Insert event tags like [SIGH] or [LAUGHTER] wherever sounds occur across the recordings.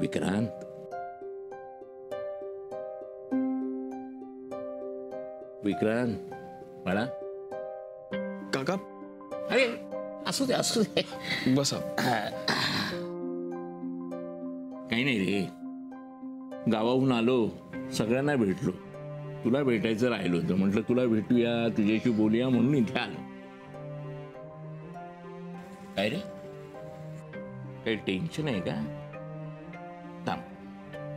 विक्रांत. विक्रांत बाळा. काका? अरे असू दे असू दे. बसा. काही नाही रे. गावाहून आलो सगळ्यांना भेटलो. तुला भेटायचं राहिलो होतं. म्हटलं तुला भेटूया तुझ्याशी बोलूया म्हणून इथे आलो. काय रे? काही टेन्शन आहे का?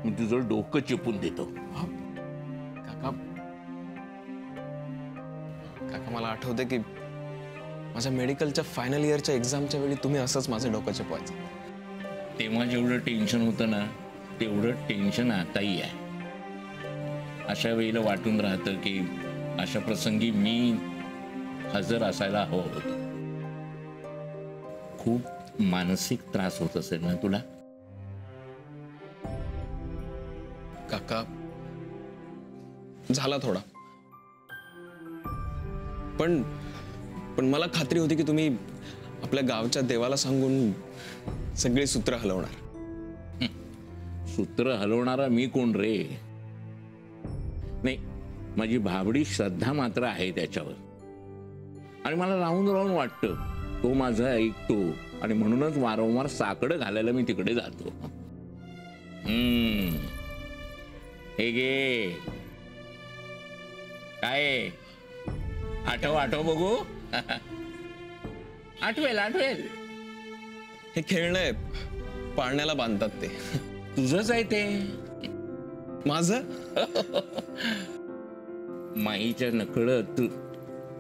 मी तुझं डोकं चिपून देतो. काका. काका मला आठवते की माझ्या मेडिकलच्या फायनल इयरच्या एक्झामच्या वेळी तुम्ही असंच माझं डोकं चिपवायचं. तेव्हा जेवढं टेन्शन होतं ना तेवढं टेन्शन आताही आहे. अशा वेळेला वाटून राहतं की अशा प्रसंगी मी हजर असायला हवं होतं. खूप मानसिक त्रास होत असेल ना तुला? काका. झाला थोडा. पण पण मला खात्री होती की तुम्ही आपल्या गावच्या देवाला सांगून सगळी सूत्र हलवणार. सूत्र हलवणारा मी कोण रे? नाही माझी भाबडी श्रद्धा मात्र आहे त्याच्यावर. आणि मला राहून राहून वाटतं तो माझा ऐकतो आणि म्हणूनच वारंवार साकडं घालायला मी तिकडे जातो. हम्म. हे गे काय? आठव आठव बघू. [LAUGHS] आठवेल आठवेल. हे खेळणं आहे पाळण्याला बांधतात ते. तुझंच आहे ते. माझं? [LAUGHS] माईच्या नकळत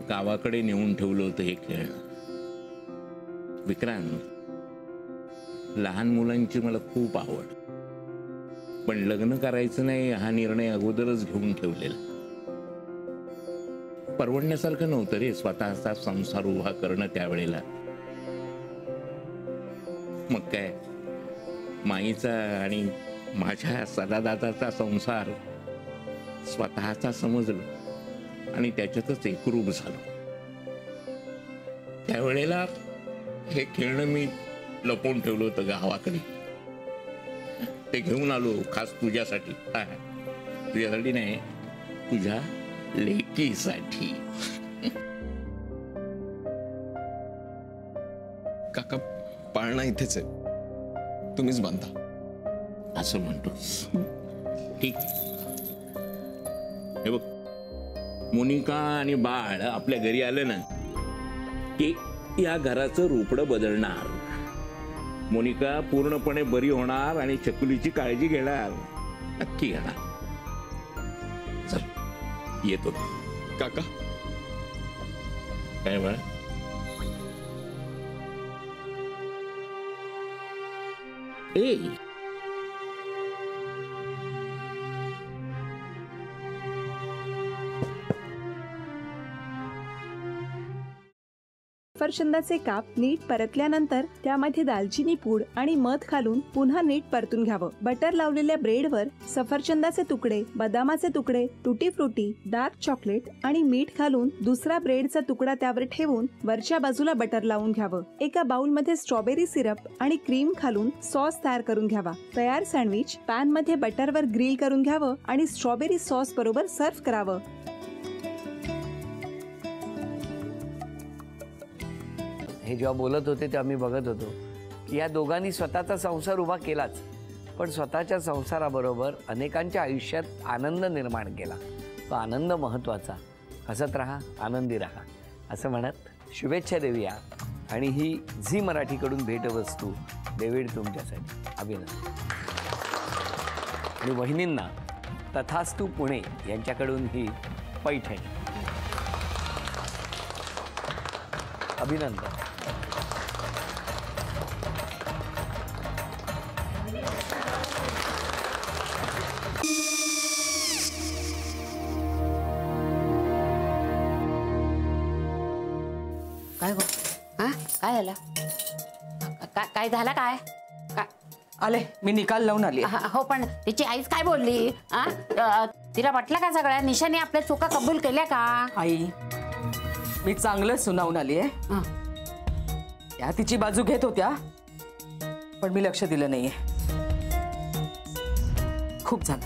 गावाकडे नेऊन ठेवलं होतं हे खेळणं विक्रांत लहान मुलांची मला खूप आवड. पण लग्न करायचं नाही हा निर्णय अगोदरच घेऊन ठेवलेला. परवडण्यासारखं नव्हतं रे स्वतःचा संसार उभा करणं त्यावेळेला. मग काय? माईचा आणि माझ्या सदादाताचा संसार स्वतःचा समजलो आणि त्याच्यातच एकरूप झालो. त्यावेळेला हे खेळणं मी लपवून ठेवलं होतं गावाकडे. ते घेऊन आलो खास तुझ्यासाठी. तुझ्यासाठी नाही तुझ्या लेकीसाठी. काका पाळणा इथेच आहे. तुम्हीच बांधा. असं म्हणतोस ठीक. हे बघ. मोनिका आणि बाळ आपल्या घरी आलं ना की या घराचं रूपडं बदलणार. मोनिका पूर्णपणे बरी होणार आणि चकुलीची काळजी घेणार. नक्की घेणार. चल येतो. काका? काय बाळ ए सफरचंदाचे काप नीट परतल्यानंतर त्यामध्ये दालचिनी पूड आणि मध घालून पुन्हा नीट परतून घ्यावं. बटर लावलेल्या ब्रेडवर सफरचंदाचे तुकडे बदामाचे तुकडे तुटी फ्रुटी डार्क चॉकलेट आणि मीठ घालून दुसरा ब्रेडचा तुकडा त्यावर ठेवून वरच्या बाजूला बटर लावून घ्यावं. एका बाउलमध्ये स्ट्रॉबेरी सिरप आणि क्रीम घालून सॉस तयार करून घ्यावा. तयार सँडविच पॅनमध्ये बटरवर ग्रिल करून घ्यावं आणि स्ट्रॉबेरी सॉस बरोबर सर्व्ह करावं. हे जेव्हा बोलत होते तेव्हा मी बघत होतो की या दोघांनी स्वतःचा संसार उभा केलाच. पण स्वतःच्या संसाराबरोबर अनेकांच्या आयुष्यात आनंद निर्माण केला. तो आनंद महत्त्वाचा. हसत राहा आनंदी राहा. असं म्हणत शुभेच्छा देऊया. आणि ही झी मराठीकडून भेटवस्तू डेव्हिड तुमच्यासाठी. अभिनंदन. आणि वहिनींना तथास्तू पुणे यांच्याकडून ही पैठणी. अभिनंदन. काय गो? हा? काय झालं? काय काय झालं काय? काय? आले मी निकाल लावून आली. हा, हो पण तिची आईच काय बोलली? हा? अ, तिला वाटलं का सगळ्या निशाने आपल्या चुका कबूल केल्या का? आई मी चांगलं सुनावून आली आहे हा. त्या तिची बाजू घेत होत्या पण मी लक्ष दिलं नाहीये. खूप झालं.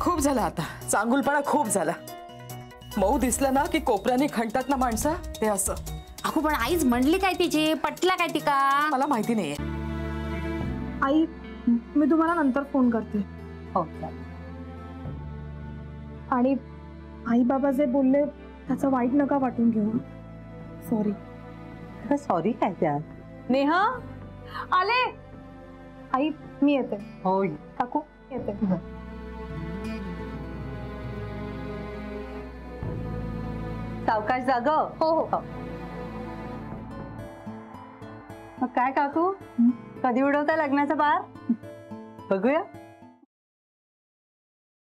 खूप झालं आता. चांगुलपणा खूप झाला. मऊ दिसलं ना की कोपऱ्याने खणतात ना माणसं? ते असं. अहो पण आईच म्हणली काय तिची? पटला काय तिका? मला माहिती नाहीये. आई मी तुम्हाला नंतर फ़ोन करते. हो आणि आई बाबा जे बोलले त्याचं वाईट नका वाटून घेऊ. सॉरी सॉरी काय त्या नेहा? आले? आई मी येते. हो काकू येते. सावकाश जाग. हो हो. मग काय काकू? कधी उडवता लग्नाचा बार? बघूया.